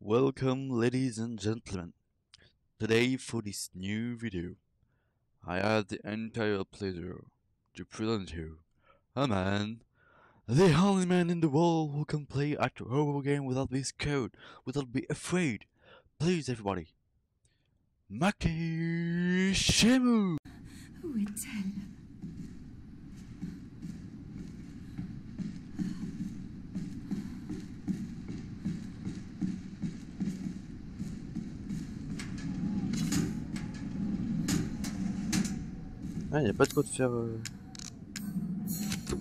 Welcome ladies and gentlemen. Today for this new video, I had the entire pleasure to present you a man, the only man in the world who can play a horror game without being scared, without being afraid. Please everybody, Maki Shimu! Où Ah, y a pas de quoi de faire... Euh...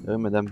Euh, madame.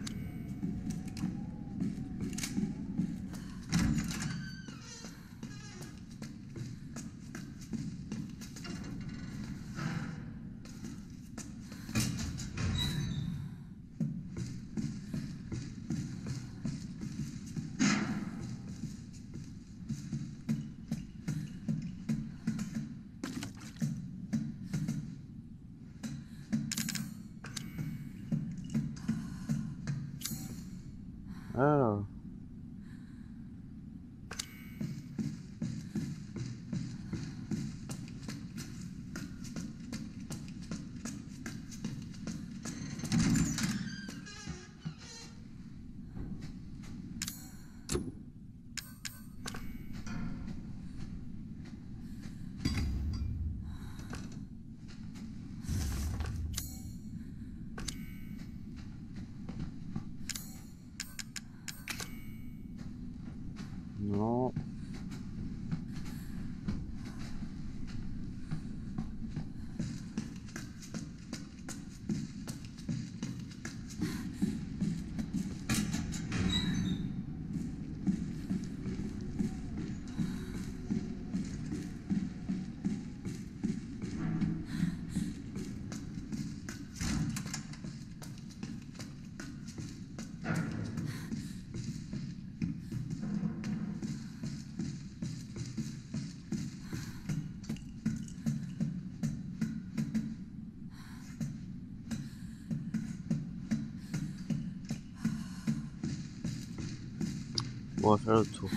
On faire le tour.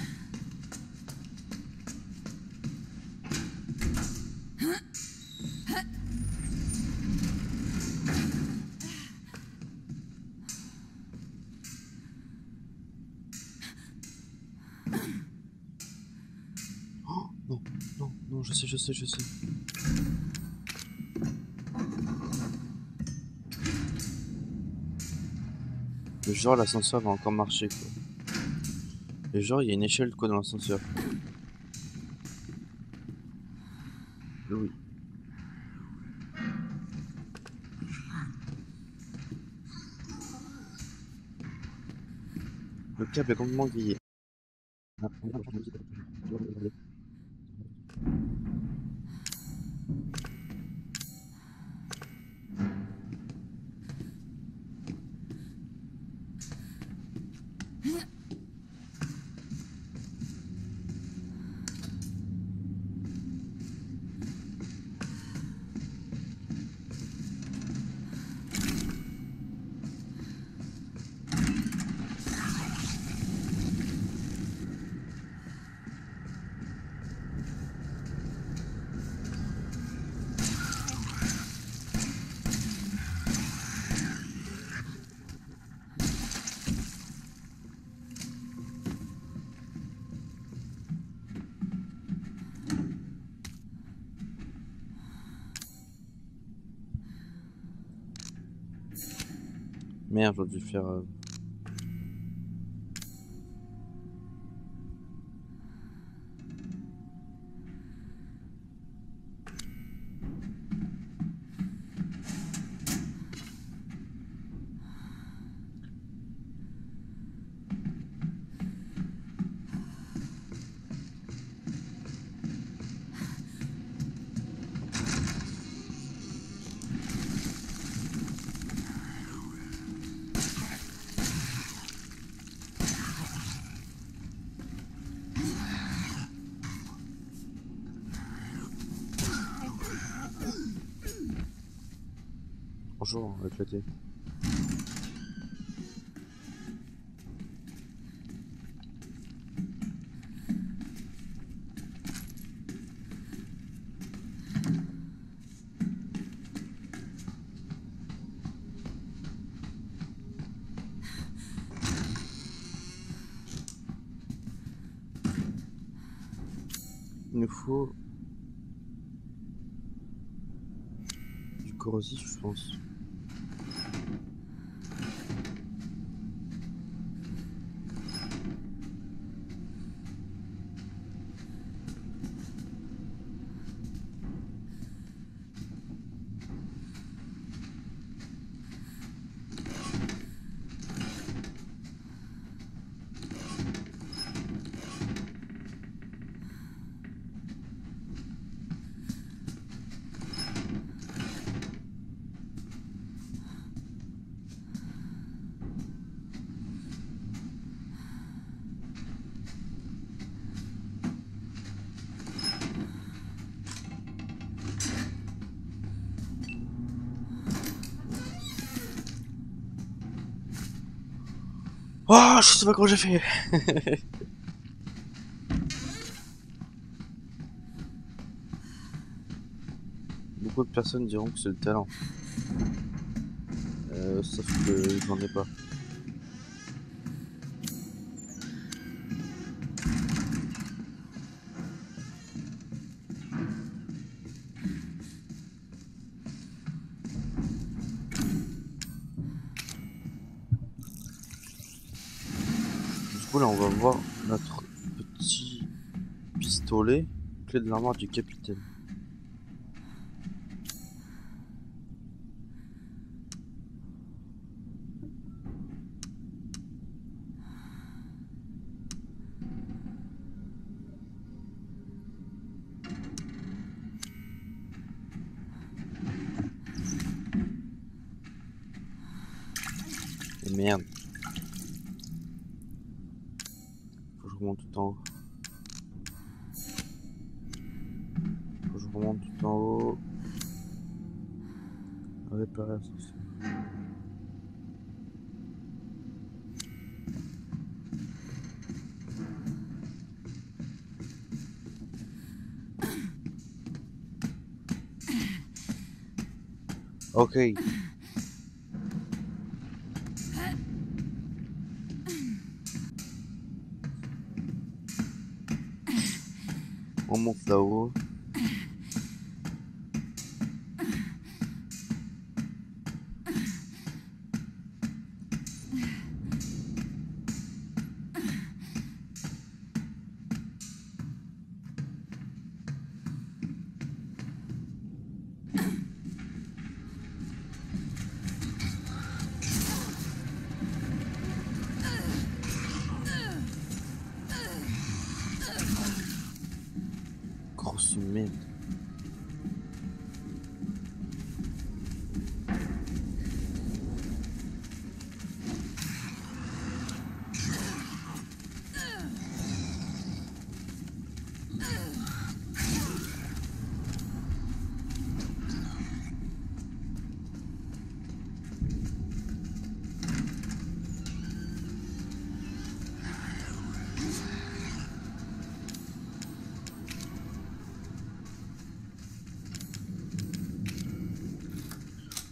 Oh non, non, non, je sais, je sais, je sais. Le genre l'ascenseur va encore marcher quoi. Genre, il y a une échelle quoi dans l'ascenseur. Oui. Le câble est complètement grillé. Merde, j'aurais dû faire... argent avec la. Il nous faut du corrosif, je pense. Oh, je sais pas comment j'ai fait. Beaucoup de personnes diront que c'est le talent. Euh, sauf que j'en ai pas. De l'armoire du capitaine. Merde. Faut que je remonte tout en haut. Remonte tout en haut. Réparer l'ascenseur. Ok. On monte là-haut.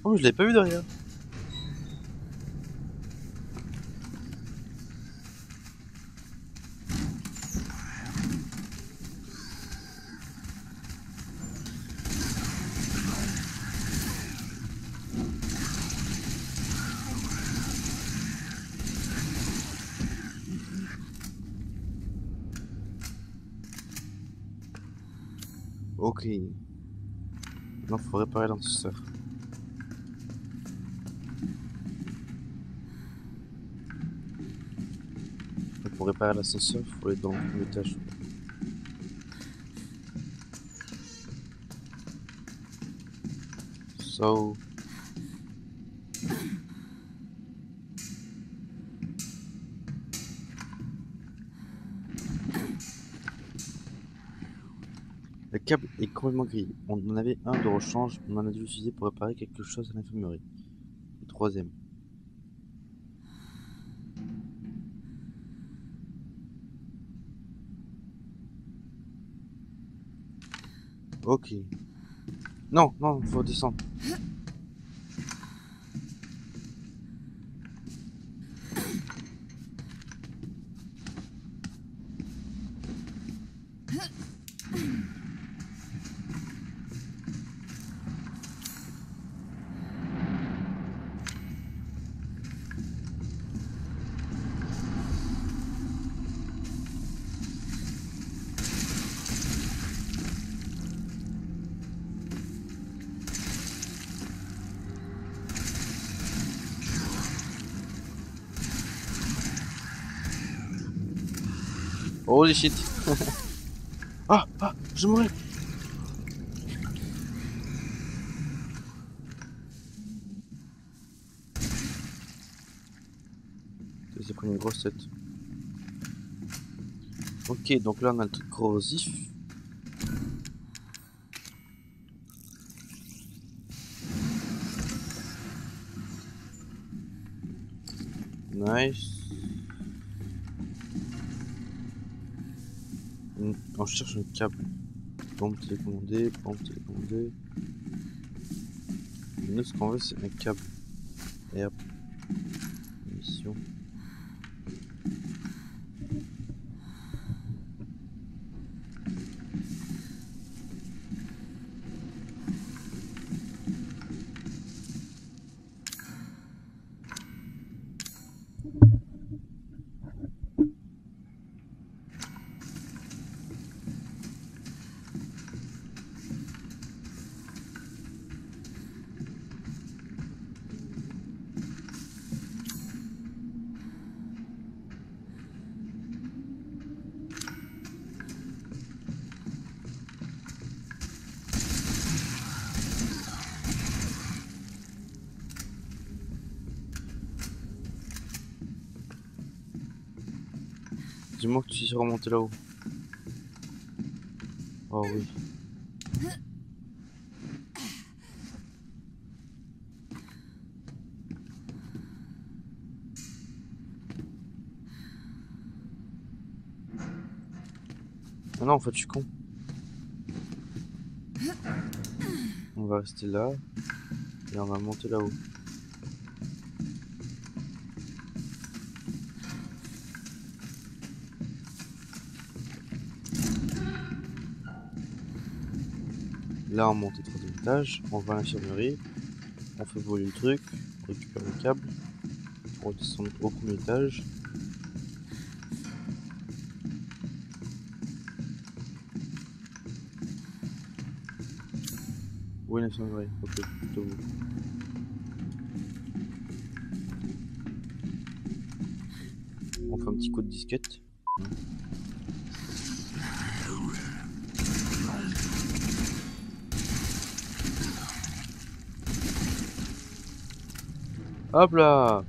Oh, je l'avais pas vu derrière. Ok. Non, faut réparer l'ascenseur. Réparer l'ascenseur, il faut aller dans le étage. So. Le câble est complètement grillé. On en avait un de rechange, on en a dû l'utiliser pour réparer quelque chose à l'infirmerie. Le troisième. Ok. Non, non, faut descendre. Holy shit Ah Ah Je mourrai J'ai pris une grosse tête. Ok, donc là on a le truc corrosif. Nice. On cherche un câble. Pompe télécommandée, pompe télécommandée. Nous ce qu'on veut c'est un câble. Et hop. Mission. Dis-moi que tu sais remonter là-haut. Oh oui. Ah non, en fait, je suis con. On va rester là. Et on va monter là-haut. Là, on monte au troisième étage, on va à l'infirmerie, on fait voler le truc, on récupère le câble, on redescend au premier étage. Où est l'infirmerie? Ok, plutôt. On fait un petit coup de disquette. Hop là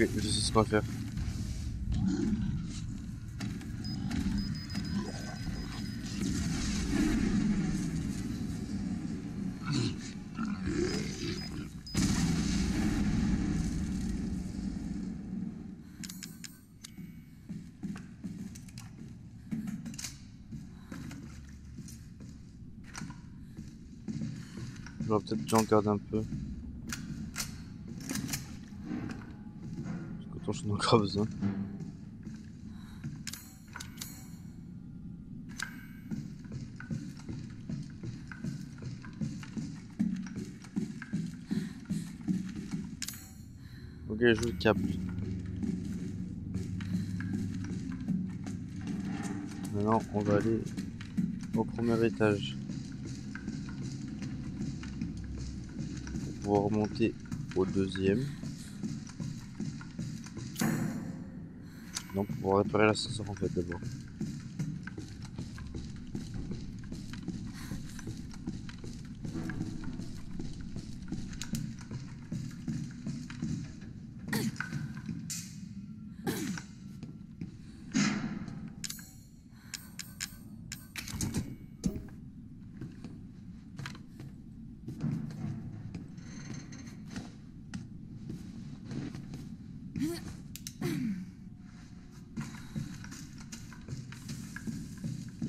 Ok, je sais va faire. Je vais peut-être j'en garde un peu. j'en ai grave besoin. Ok, je vous capte. Maintenant, on va aller au premier étage. Pour pouvoir remonter au deuxième. Donc, pour réparer l'ascenseur en fait d'abord.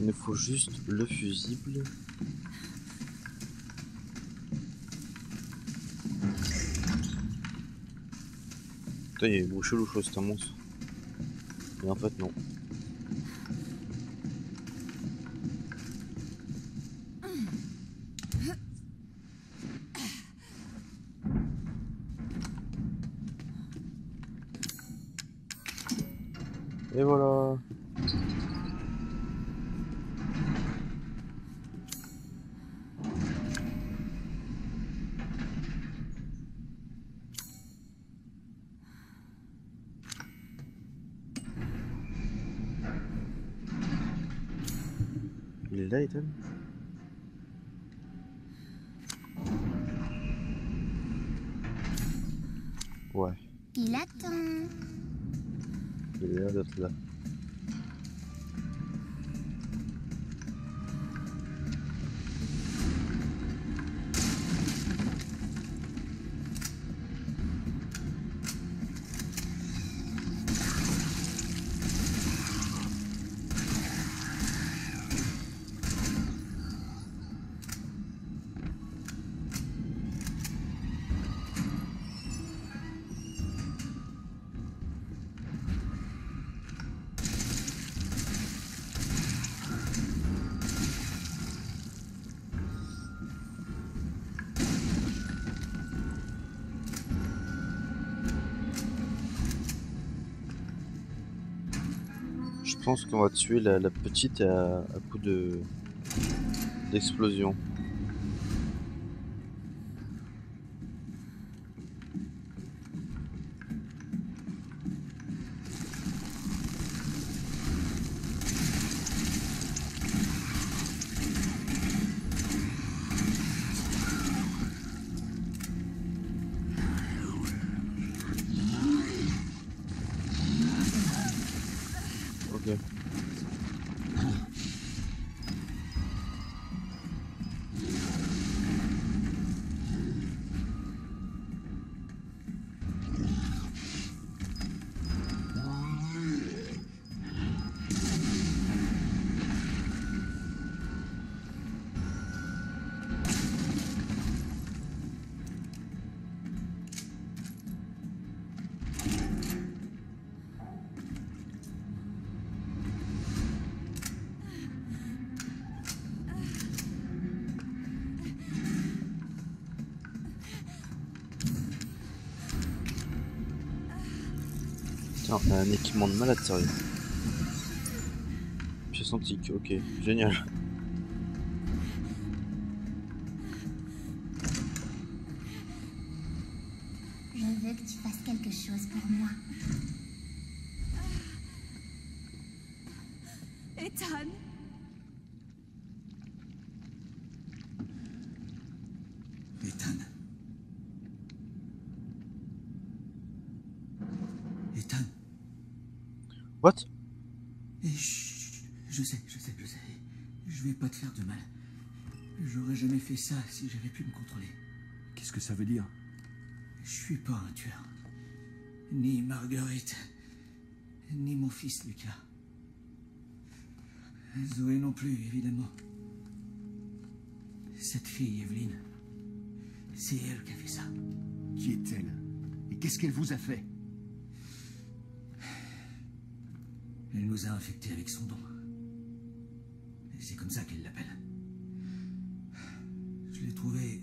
Il nous faut juste le fusible. Putain, il est chelou, chose, c'est un monstre. Mais en fait, non. Là, Ethan Ouais, Il attend. il est là d'être là. Pense qu'on va tuer la, petite à, à coup de d'explosion. Un équipement de malade sérieux. Pièce antique, ok, génial. Je veux que tu fasses quelque chose pour moi. Ethan Ethan. Ethan. What Et chut, je sais, je sais, je sais. Je vais pas te faire de mal. J'aurais jamais fait ça si j'avais pu me contrôler. Qu'est-ce que ça veut dire? Je suis pas un tueur. Ni Marguerite, ni mon fils Lucas. Zoé non plus, évidemment. Cette fille, Evelyne, c'est elle qui a fait ça. Qui est-elle? Et qu'est-ce qu'elle vous a fait? Elle nous a infectés avec son don c'est comme ça qu'elle l'appelle. Je l'ai trouvé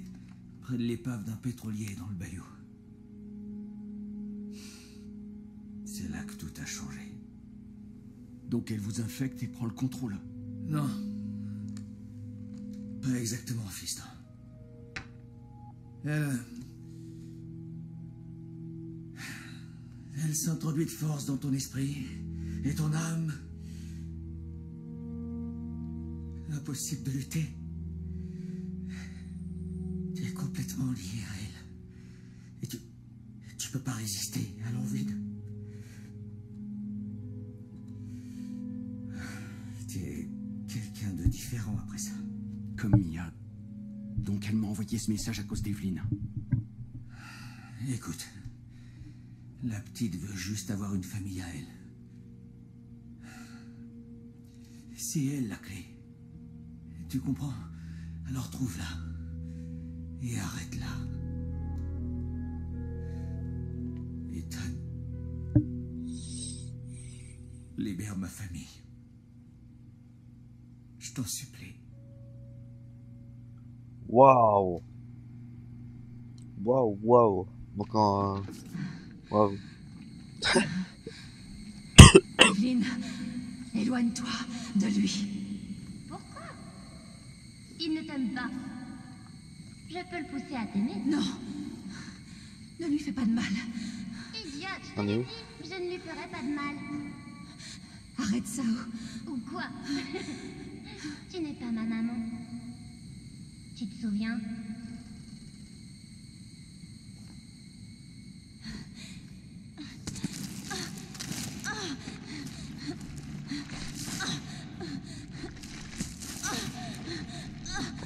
près de l'épave d'un pétrolier dans le bayou. C'est là que tout a changé. Donc elle vous infecte et prend le contrôle Non. Pas exactement, fiston. Elle... Euh, elle s'introduit de force dans ton esprit, et ton âme Impossible de lutter. Tu es complètement lié à elle. Et tu. Tu peux pas résister à l'envie. Tu es quelqu'un de différent après ça. Comme Mia. Donc elle m'a envoyé ce message à cause d'Evelyne. Écoute, la petite veut juste avoir une famille à elle. C'est elle la clé. Tu comprends Alors trouve-la. Et arrête-la. Ethan. Libère ma famille. Je t'en supplie. Waouh Waouh, waouh Donc en... Waouh. Evelyne, éloigne-toi de lui. Il ne t'aime pas. Je peux le pousser à t'aimer. Non. Ne lui fais pas de mal. Idiote, je On est où dit, je ne lui ferai pas de mal. Arrête ça. Ou quoi? Tu n'es pas ma maman. Tu te souviens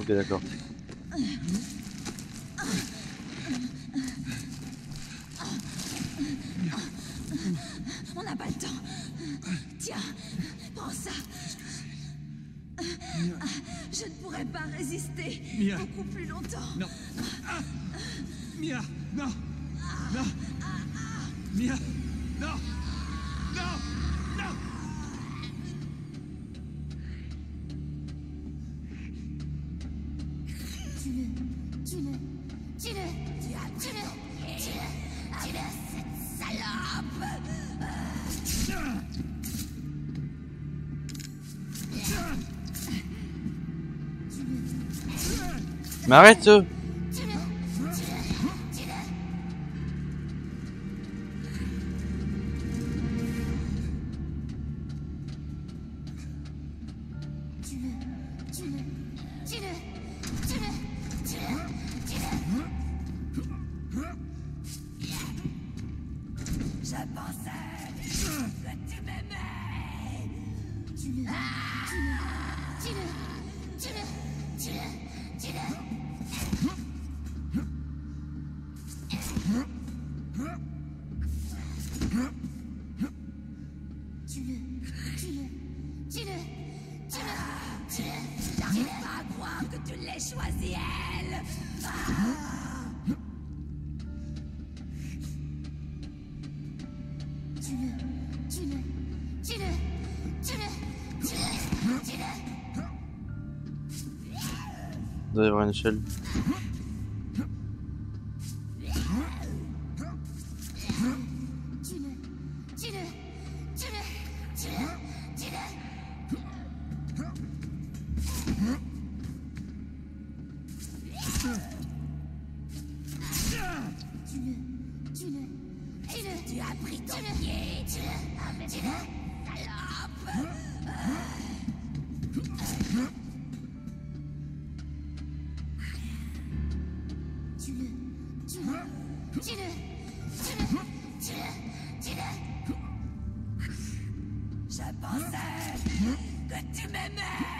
Ok, d'accord. On n'a pas le temps. Tiens, prends ça. Je ne pourrais pas résister Mia. beaucoup plus longtemps. Non. Mais arrête choisi elle. Tue-le, tue-le, tue-le, tue-le, tue-le, tue-le. Échelle. Je pensais que tu m'aimais.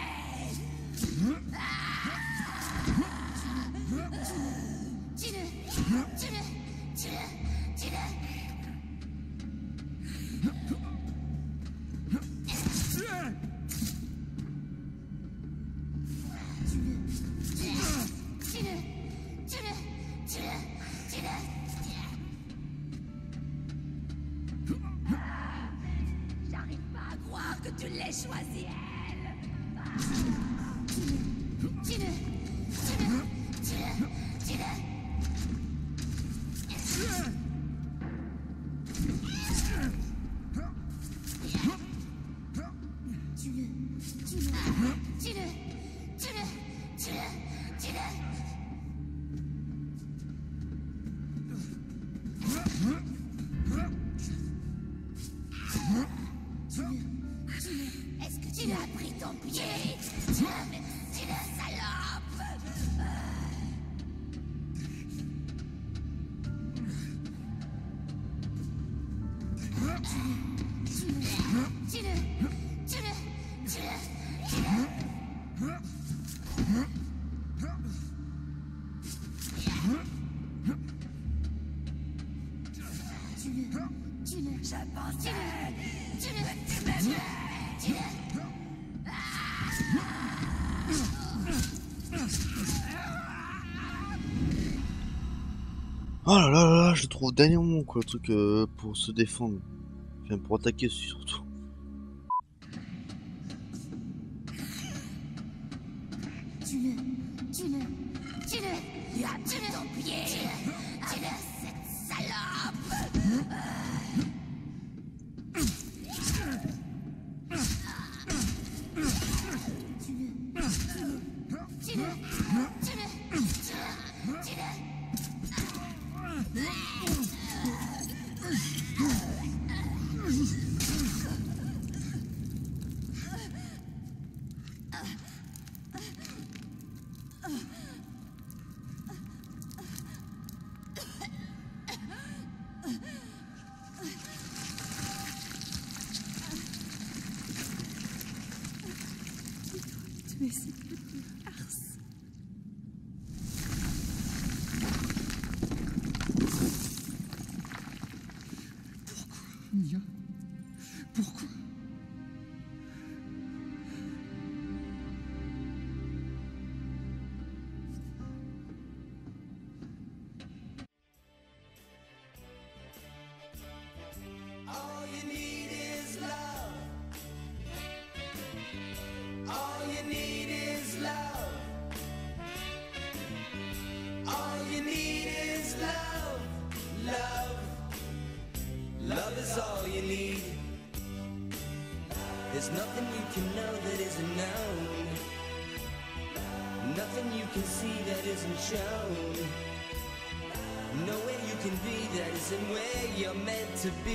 Oh là là là, je trouve dernièrement quoi, le truc euh, pour se défendre. Enfin, pour attaquer surtout. Tue-le, tue-le, tue-le, tue-le, tue-le, tue-le, cette salope to be